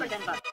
for Denver.